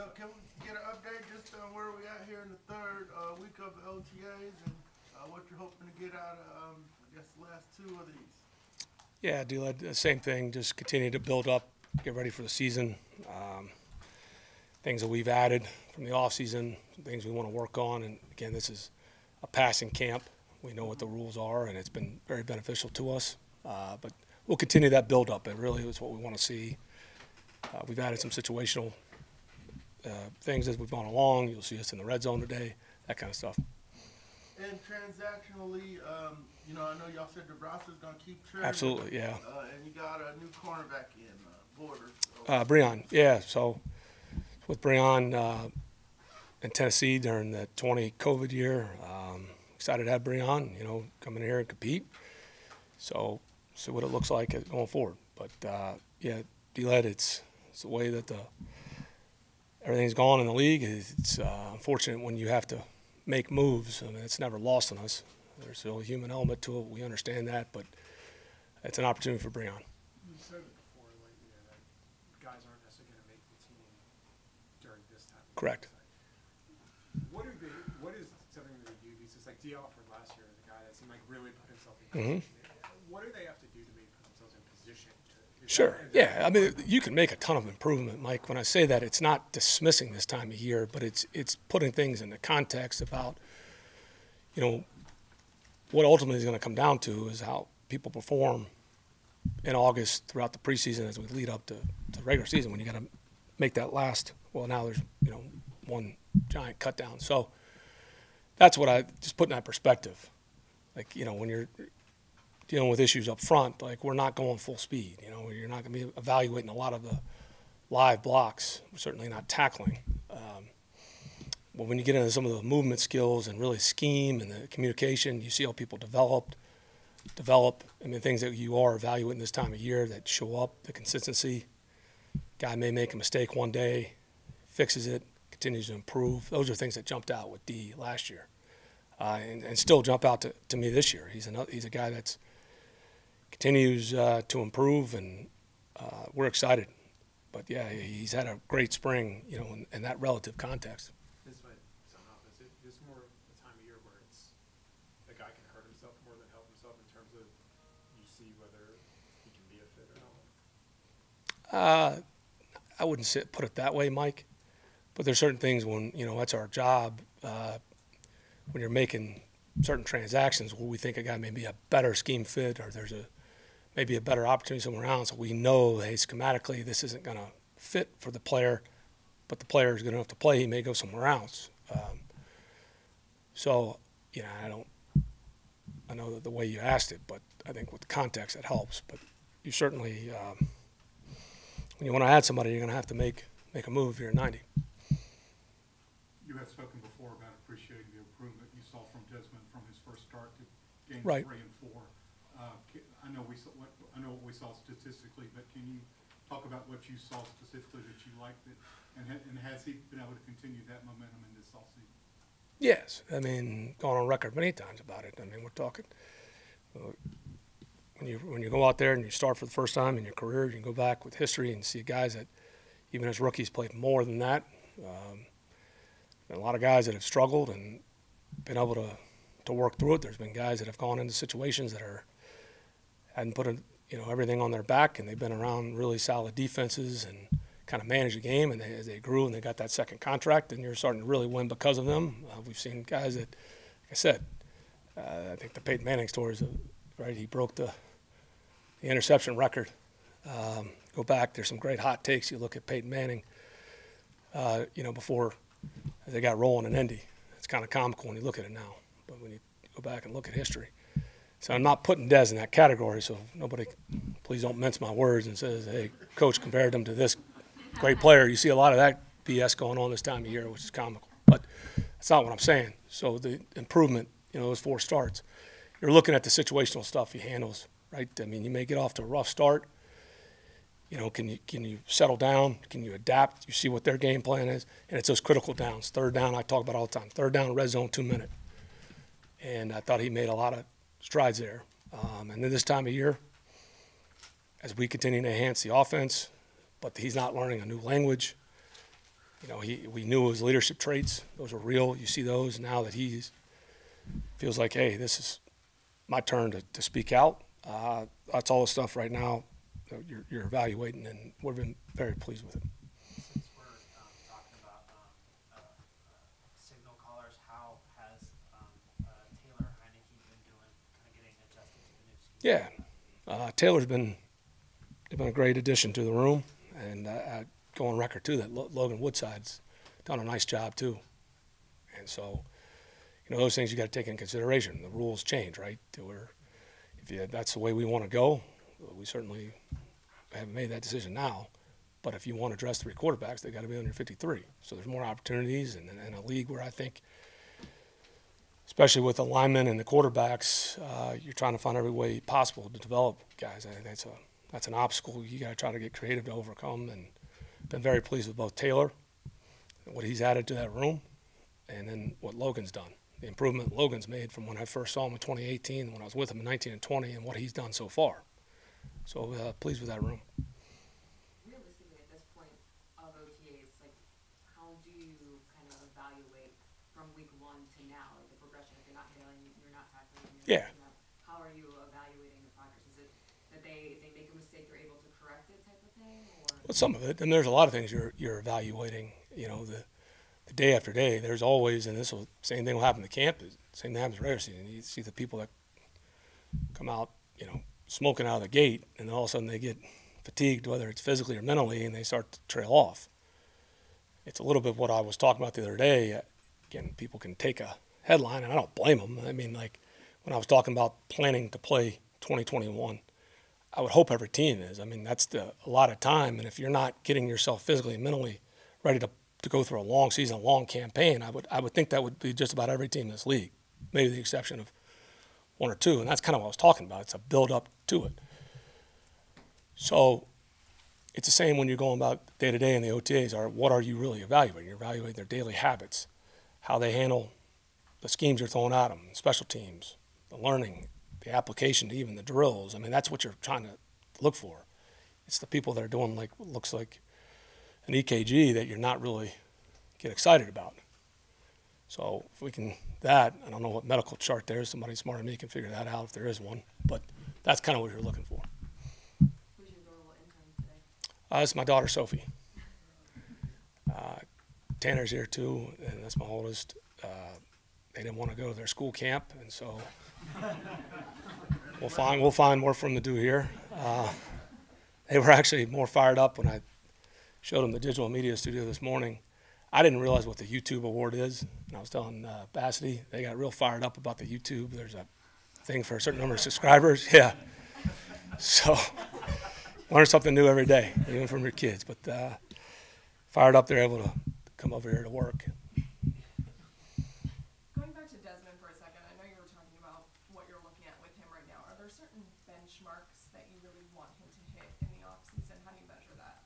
So can we get an update just on where we at here in the third uh, week of the OTAs and uh, what you're hoping to get out of, um, I guess, the last two of these? Yeah, do the same thing, just continue to build up, get ready for the season. Um, Things that we've added from the off-season, things we want to work on, and again, this is a passing camp. We know what the rules are, and it's been very beneficial to us. Uh, But we'll continue that build-up, it really is what we want to see. Uh, We've added some situational things as we've gone along, you'll see us in the red zone today, that kind of stuff. And transactionally, um, you know, I know y'all said DeBrusker's gonna keep trimming. Absolutely, yeah. Uh, and you got a new cornerback in, uh, Borders. So, Uh, Breon, yeah. So with Breon uh, in Tennessee during the 20 COVID year, um, excited to have Breon, you know, come in here and compete. So see what it looks like going forward. But uh, yeah, D-Led, it's, it's the way that the everything's gone in the league. It's uh, unfortunate when you have to make moves. I mean, it's never lost on us. There's a human element to it. We understand that, but it's an opportunity for Breon. You said it before, like, that guys aren't necessarily gonna make the team during this time. Correct. What do they, what is something that they do, because it's like Dee Alford last year, the guy that seemed like really put himself in Mhm. What do they have to do to put themselves in position to? Sure. Yeah. I mean, you can make a ton of improvement, Mike. When I say that, it's not dismissing this time of year, but it's it's putting things into context about, you know, what ultimately is going to come down to is how people perform in August throughout the preseason as we lead up to, the regular season. When you got to make that last. Well, now there's you know one giant cut down. So that's what I just put in that perspective. Like you know when you're dealing with issues up front, like we're not going full speed. You know, you're not going to be evaluating a lot of the live blocks. We're certainly not tackling. Um, but when you get into some of the movement skills and really scheme and the communication, you see how people developed, develop. I mean, things that you are evaluating this time of year that show up, the consistency. Guy may make a mistake one day, fixes it, continues to improve. Those are things that jumped out with D last year. Uh, and, and still jump out to, to me this year. He's another, he's a guy that's continues uh, to improve, and uh, we're excited. But yeah, he's had a great spring, you know, in, in that relative context. This might sound off, is it, this more the time of year where it's, a guy can hurt himself more than help himself in terms of you see whether he can be a fit or not? Uh, I wouldn't say, put it that way, Mike. But there's certain things when you know that's our job. Uh, when you're making certain transactions where we think a guy may be a better scheme fit, or there's a maybe a better opportunity somewhere else, we know, hey, schematically this isn't going to fit for the player, but the player is good enough to play. He may go somewhere else. Um, so, you know, I don't. I know that the way you asked it, but I think with the context it helps. But you certainly. Um, when you want to add somebody, you're going to have to make make a move. You're 90. You have spoken before about appreciating the improvement you saw from Desmond from his first start to games Right. three and four. Uh, I know we saw, what, I know what we saw statistically, but can you talk about what you saw specifically that you liked it? And ha- and has he been able to continue that momentum in this offseason? Yes, I mean, gone on record many times about it. I mean, we're talking when you when you go out there and you start for the first time in your career, you can go back with history and see guys that even as rookies played more than that. Um, a lot of guys that have struggled and been able to to work through it. There's been guys that have gone into situations that are hadn't put a, you know everything on their back, and they've been around really solid defenses and kind of managed the game. And they, as they grew and they got that second contract, and you're starting to really win because of them. Uh, we've seen guys that, like I said, uh, I think the Peyton Manning story is right. He broke the the interception record. Um, go back. There's some great hot takes. You look at Peyton Manning. Uh, you know before they got rolling in Indy. It's kind of comical when you look at it now, but when you go back and look at history. So I'm not putting Dez in that category. So nobody, please don't mince my words and says, "Hey, coach compared him to this great player." You see a lot of that BS going on this time of year, which is comical. But that's not what I'm saying. So the improvement, you know, those four starts, you're looking at the situational stuff he handles, right? I mean, you may get off to a rough start. You know, can you can you settle down? Can you adapt? You see what their game plan is, and it's those critical downs. Third down, I talk about all the time. Third down, red zone, two minute. And I thought he made a lot of strides there. Um, and then this time of year, as we continue to enhance the offense, but he's not learning a new language. You know, he, we knew his leadership traits; those were real. You see those now that he feels like, hey, this is my turn to, to speak out. Uh, that's all the stuff right now you're, you're evaluating, and we've been very pleased with it. Since we're um, talking about um, uh, uh, signal callers, how has um, uh, Taylor Heinicke been doing, kind of getting adjusted to the new scheme? Yeah, uh, Taylor's been been a great addition to the room, and uh, I go on record too that Lo- Logan Woodside's done a nice job too. And so, you know, those things you got to take in consideration. The rules change, right? Where if you, that's the way we want to go, we certainly haven't made that decision now. But if you want to dress three quarterbacks, they got to be under 53. So there's more opportunities, and in a league where I think especially with the linemen and the quarterbacks, uh, you're trying to find every way possible to develop guys. I think that's a that's an obstacle you got to try to get creative to overcome. And been very pleased with both Taylor, what he's added to that room, and then what Logan's done. The improvement Logan's made from when I first saw him in 2018, when I was with him in 19 and 20, and what he's done so far. So uh, pleased with that room. realistically at this point of OTAs, like how do you kind of evaluate from week one to now, like the progression? If you're not hailing, you're not tackling, you're Yeah. how are you evaluating the progress? Is it that they they make a mistake, they're able to correct it, type of thing, or But some of it, and there's a lot of things you're you're evaluating. You know, the, the day after day, there's always, and this will same thing will happen to camp. Same thing happens in regular season. You see the people that come out, you know, smoking out of the gate, and then all of a sudden they get fatigued, whether it's physically or mentally, and they start to trail off. It's a little bit what I was talking about the other day. Again, people can take a headline, and I don't blame them. I mean, like when I was talking about planning to play 2021. I would hope every team is. I mean, that's the, a lot of time, and if you're not getting yourself physically and mentally ready to, to go through a long season, a long campaign, I would I would think that would be just about every team in this league, maybe the exception of one or two, and that's kind of what I was talking about. It's a build up to it. So it's the same when you're going about day to day in the OTAs. Are what are you really evaluating? You're evaluating their daily habits, how they handle the schemes you're throwing at them, special teams, the learning, the application to even the drills. I mean, that's what you're trying to look for. It's the people that are doing like what looks like an EKG that you're not really get excited about. So if we can that, I don't know what medical chart there is. Somebody smarter than me can figure that out if there is one. But that's kind of what you're looking for. who's your intern today? Uh, it's my daughter Sophie. Uh, Tanner's here too, and that's my oldest. Uh, they didn't want to go to their school camp, and so we'll find we'll find more for them to do here. Uh, they were actually more fired up when I showed them the digital media studio this morning. I didn't realize what the YouTube award is, and I was telling uh, Bassity they got real fired up about the YouTube. There's a thing for a certain number of subscribers. Yeah, so learn something new every day, even from your kids. But uh, fired up, they're able to come over here to work. Going back to Desmond for a second, I know you were talking about what you're looking at with him right now. Are there certain benchmarks that you really want him to hit in the offseason? How do you measure that?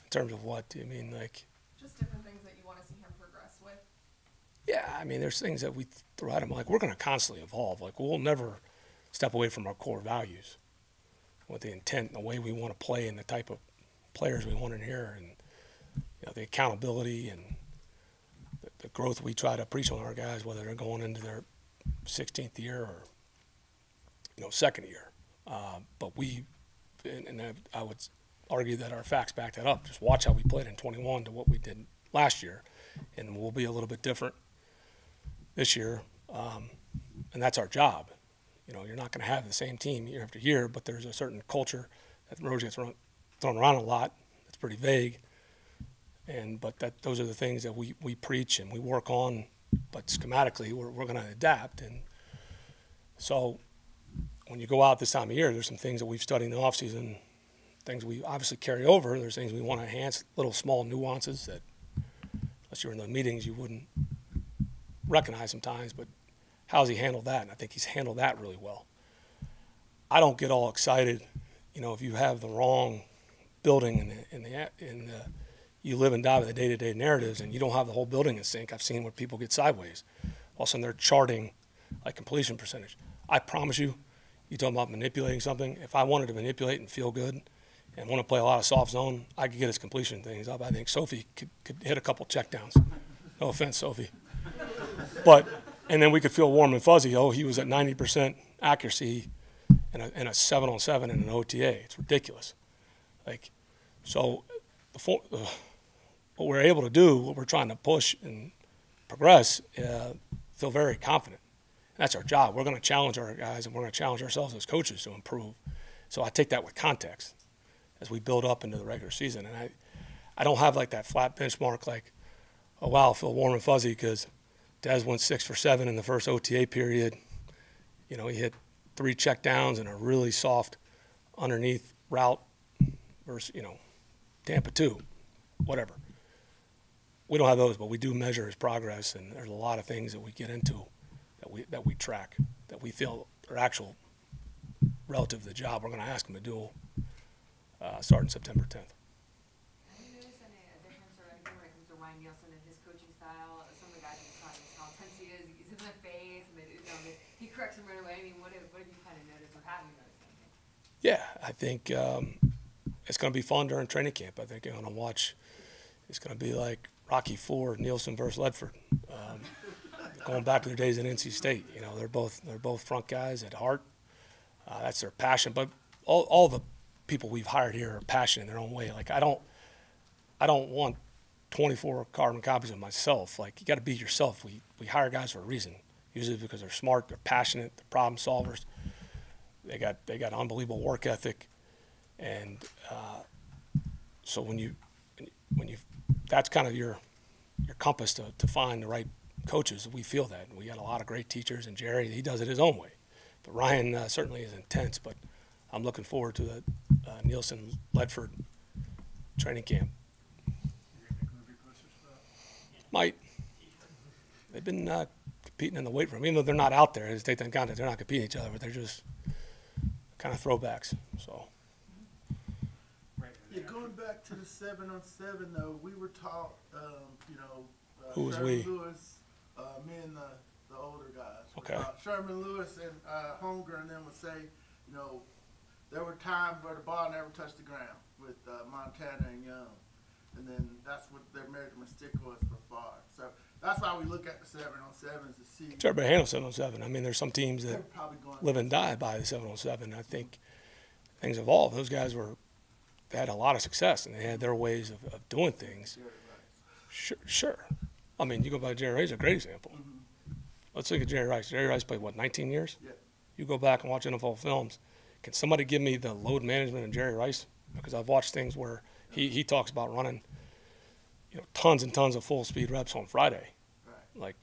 In terms of what do you mean, like? Just different things that you want to see him progress with. Yeah, I mean, there's things that we throw at them. Like we're going to constantly evolve. Like we'll never step away from our core values, with the intent, and the way we want to play, and the type of players we want in here, and you know, the accountability and the, the growth we try to preach on our guys, whether they're going into their 16th year or you know second year. Uh, but we, and, and I, I would argue that our facts back that up. Just watch how we played in 21 to what we did last year, and we'll be a little bit different this year, um, and that's our job. You know, you're not going to have the same team year after year, but there's a certain culture that Rose gets thrown, thrown around a lot. It's pretty vague, and but that those are the things that we, we preach and we work on. But schematically, we're we're going to adapt, and so when you go out this time of year, there's some things that we've studied in the off season, things we obviously carry over. There's things we want to enhance, little small nuances that, unless you're in the meetings, you wouldn't recognize sometimes, but how's he handled that? And I think he's handled that really well. I don't get all excited, you know, if you have the wrong building in the, in the, in the you live and die by the day-to-day narratives and you don't have the whole building in sync. I've seen where people get sideways. All of a sudden they're charting like completion percentage. I promise you, you talking about manipulating something. If I wanted to manipulate and feel good and want to play a lot of soft zone, I could get his completion things up. I think Sophie could, could hit a couple checkdowns. No offense, Sophie. But, and then we could feel warm and fuzzy. Oh, he was at 90% accuracy in a, in a seven on seven in an OTA. It's ridiculous. Like, so the, uh, what we're able to do, what we're trying to push and progress, uh, feel very confident. That's our job. We're going to challenge our guys and we're going to challenge ourselves as coaches to improve. So I take that with context as we build up into the regular season. And I, I don't have like that flat benchmark like, oh wow, I feel warm and fuzzy because Dez went six for seven in the first OTA period. You know, he hit three check downs and a really soft underneath route versus, you know, Tampa two, whatever. We don't have those, but we do measure his progress, and there's a lot of things that we get into that we that we track that we feel are actual relative to the job we're going to ask him to do uh, starting September 10th. Have you noticed any a difference or anything when it comes to Ryan Nielsen and his coaching style? Some of the guys are talking how intense he is, he's in the face, and they, you know, they, he corrects him right away. I mean, what have, what have you kind of noticed, or have you noticed anything? Yeah, I think um, it's going to be fun during training camp. I think you're going to watch. It's going to be like Rocky Four, Nielsen versus Ledford. Um, going back to their days at NC State, you know, they're both they're both front guys at heart. Uh, that's their passion. But all, all the people we've hired here are passionate in their own way. Like I don't, I don't want 24 carbon copies of myself. Like you got to be yourself. We we hire guys for a reason. Usually because they're smart, they're passionate, they're problem solvers. They got they got unbelievable work ethic, and uh, so when you when you that's kind of your your compass to, to find the right coaches. We feel that we got a lot of great teachers, and Jerry he does it his own way. But Ryan uh, certainly is intense. But I'm looking forward to the uh, Nielsen Ledford training camp. Might they've been uh, competing in the weight room, even though they're not out there. As they thank God that they're not competing each other, but they're just kind of throwbacks. So Yeah, going back to the seven on seven though, we were taught, um, you know, uh, Who was Sherman we? Lewis, uh, me and the, the older guys. Okay. Sherman Lewis and uh, Holmgren and them would say, you know, there were times where the ball never touched the ground with uh, Montana and Young, and then that's what their measurement stick was for far. So that's why we look at the seven on sevens to see. everybody handles seven on seven. I mean, there's some teams that live and die by the seven on seven. I think things evolve. Those guys were they had a lot of success and they had their ways of, of doing things. Sure, sure. I mean, you go by Jerry Rice, a great example. Let's look at Jerry Rice. Jerry Rice played what, 19 years? Yeah. You go back and watch NFL films. Can somebody give me the load management of Jerry Rice? Because I've watched things where he, he talks about running, you know, tons and tons of full speed reps on Friday. Right. Like,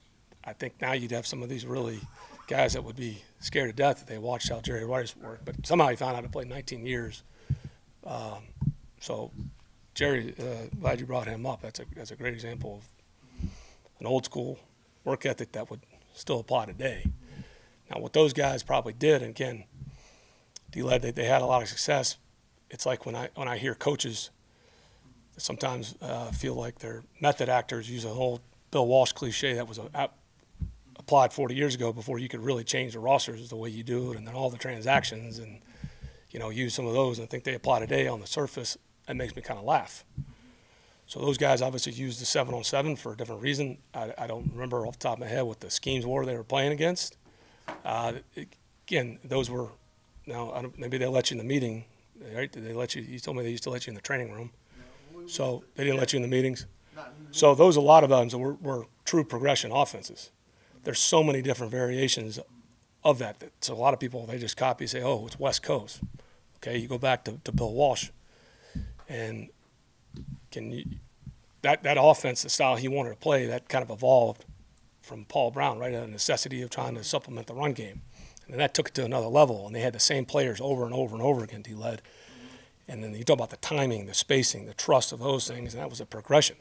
I think now you'd have some of these really guys that would be scared to death if they watched how Jerry Rice worked. But somehow he found out to play 19 years. Um, so, Jerry, uh, glad you brought him up. That's a that's a great example of an old school work ethic that would still apply today. Now, what those guys probably did, and again, D-Led, they, they had a lot of success. It's like when I when I hear coaches sometimes uh, feel like they're method actors, use a whole Bill Walsh cliche that was a, ap- applied 40 years ago before you could really change the rosters the way you do it, and then all the transactions, and you know, use some of those. And I think they apply today on the surface. That makes me kind of laugh. So those guys obviously used the seven on seven for a different reason. I, I don't remember off the top of my head what the schemes were they were playing against. Uh, again, those were now maybe they let you in the meeting, right? They let you? You told me they used to let you in the training room. We- So they didn't let you in the meetings. not So those a lot of them were, were true progression offenses. There's so many different variations of that. that so a lot of people they just copy say, oh, it's West Coast. Okay, you go back to, to Bill Walsh, and can you that that offense, the style he wanted to play, that kind of evolved from Paul Brown, right? A necessity of trying to supplement the run game, and that took it to another level. And they had the same players over and over and over again. He led, and then you talk about the timing, the spacing, the trust of those things, and that was a progression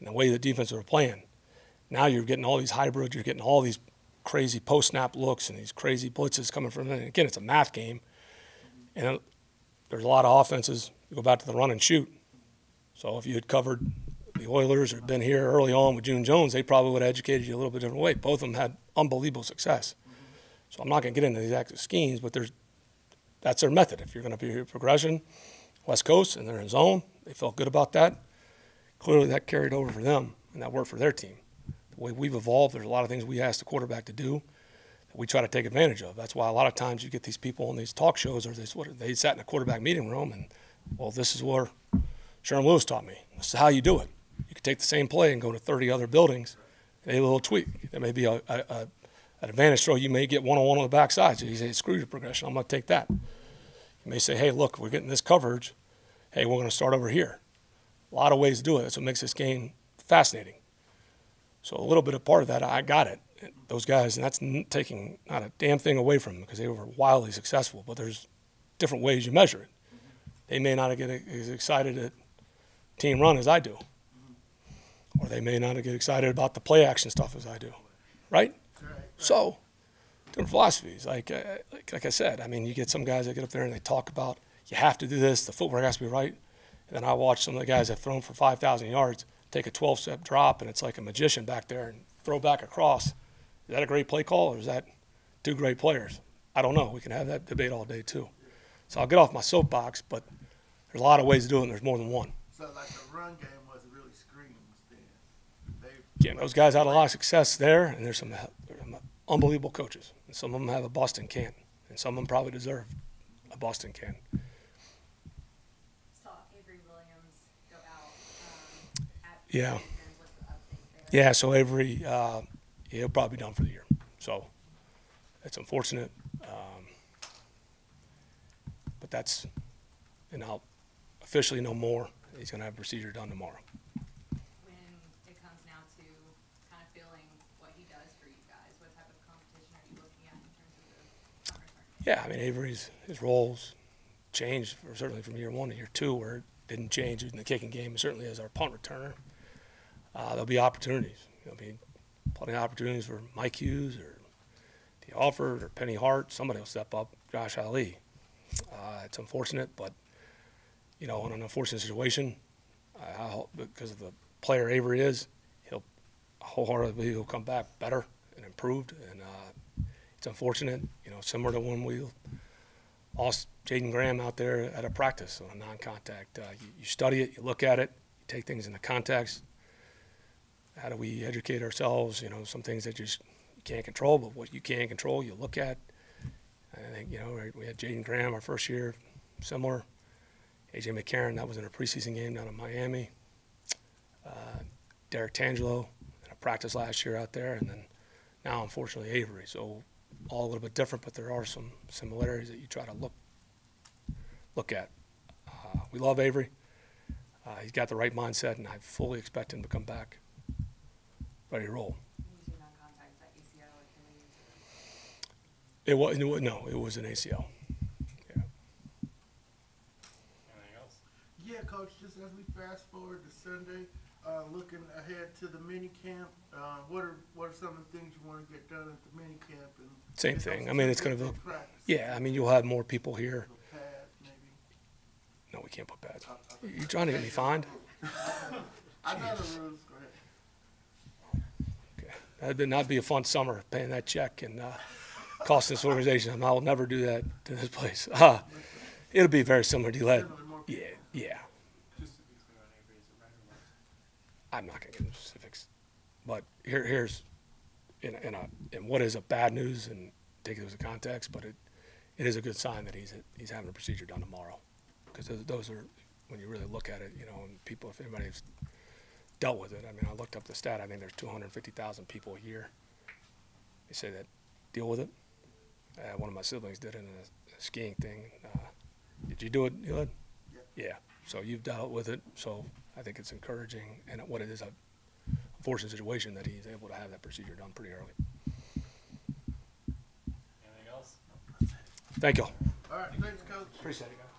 and the way the defense were playing. Now you're getting all these hybrids, you're getting all these crazy post snap looks and these crazy blitzes coming from and again it's a math game. And there's a lot of offenses. You go back to the run and shoot. So if you had covered the Oilers or been here early on with June Jones, they probably would have educated you a little bit different way. Both of them had unbelievable success. So I'm not going to get into the exact schemes, but there's that's their method. If you're going to be a progression, West Coast and they're in zone. They felt good about that. Clearly, that carried over for them and that worked for their team. The way we've evolved, there's a lot of things we ask the quarterback to do that we try to take advantage of. That's why a lot of times you get these people on these talk shows or this, what, they sat in a quarterback meeting room and, well, this is where Sherman Lewis taught me. This is how you do it. You could take the same play and go to 30 other buildings, a little tweak. There may be a, a an advantage throw. You may get one on one on the backside. So you say, screw your progression. I'm going to take that. You may say, hey, look, we're getting this coverage. Hey, we're going to start over here. A lot of ways to do it. That's what makes this game fascinating. So a little bit of part of that, I got it. Those guys, and that's taking not a damn thing away from them because they were wildly successful. But there's different ways you measure it. They may not get as excited at team run as I do, or they may not get excited about the play action stuff as I do, right? So, different philosophies. Like, uh, like, like I said, I mean, you get some guys that get up there and they talk about you have to do this, the footwork has to be right. And then I watch some of the guys that thrown for 5,000 yards take a 12 step drop, and it's like a magician back there and throw back across. Is that a great play call, or is that two great players? I don't know. We can have that debate all day, too. So I'll get off my soapbox, but there's a lot of ways to do it, and there's more than one. So like the run game wasn't really screams then. They Yeah, those guys had a lot of success there, and there's some unbelievable coaches. And some of them have a bust in Canton, and some of them probably deserve a bust in Canton. Saw Avery Williams go out, um. Yeah. What's the update there? Yeah, so Avery, uh, he'll probably be done for the year. So it's unfortunate, um, but that's, and I'll officially know more. He's going to have a procedure done tomorrow. When it comes now to kind of feeling what he does for you guys, what type of competition are you looking at in terms of the punt return? Yeah, I mean Avery's his roles changed for, certainly from year one to year two, where it didn't change in the kicking game. Certainly as our punt returner, uh, there'll be opportunities. There'll be plenty of opportunities for Mike Hughes or D. Alford or Penny Hart. Somebody will step up. Josh Ali. Uh, it's unfortunate, but you know, in an unfortunate situation, I hope because of the player Avery is, he'll wholeheartedly he'll come back better and improved. And uh, it's unfortunate, you know, similar to when we lost Jaeden Graham out there at a practice on a non-contact. Uh, you, you study it, you look at it, you take things into context. How do we educate ourselves? You know, some things that just you can't control, but what you can control, you look at. I think you know we- had Jaeden Graham our first year, similar. AJ McCarron, that was in a preseason game down in Miami. Uh, Derek Tangelo in a practice last year out there, and then now unfortunately Avery. So all a little bit different, but there are some similarities that you try to look look at. Uh, we love Avery. Uh, he's got the right mindset, and I fully expect him to come back ready to roll. Usually non-contact, is that ACL or Achilles or? It was it no, it was an ACL. Yeah. Anything else? Yeah, coach, just as we fast forward to Sunday, uh, looking ahead to the mini camp, uh, what are, what are some of the things you wanna get done at the mini camp and? Same thing. I mean, it's gonna look. Practice, Yeah, I mean, you'll have more people here. No, we can't put pads. You trying to get me fined? I know the rules, go ahead. Okay. That'd not be a fun summer paying that check and uh, costing this organization. I will never do that to this place. Uh, it'll be very similar to Led. Yeah, yeah. Just if he's gonna run Avery, is it right or left? I'm not going to get into specifics, but here, here's in, a- in a in what is a bad news and take it as a context, but it, it is a good sign that he's he's having a procedure done tomorrow, because those, those are when you really look at it, you know, and people if anybody's dealt with it. I mean, I looked up the stat. I think there's 250,000 people a year. They say that deal with it. Uh, one of my siblings did it in a, a skiing thing. Uh, did you do it, Elad? Yeah. Yeah. So you've dealt with it. So I think it's encouraging, and what it is a fortunate situation that he's able to have that procedure done pretty early. Anything else? Thank you. All right, thanks, coach. Appreciate it, guys.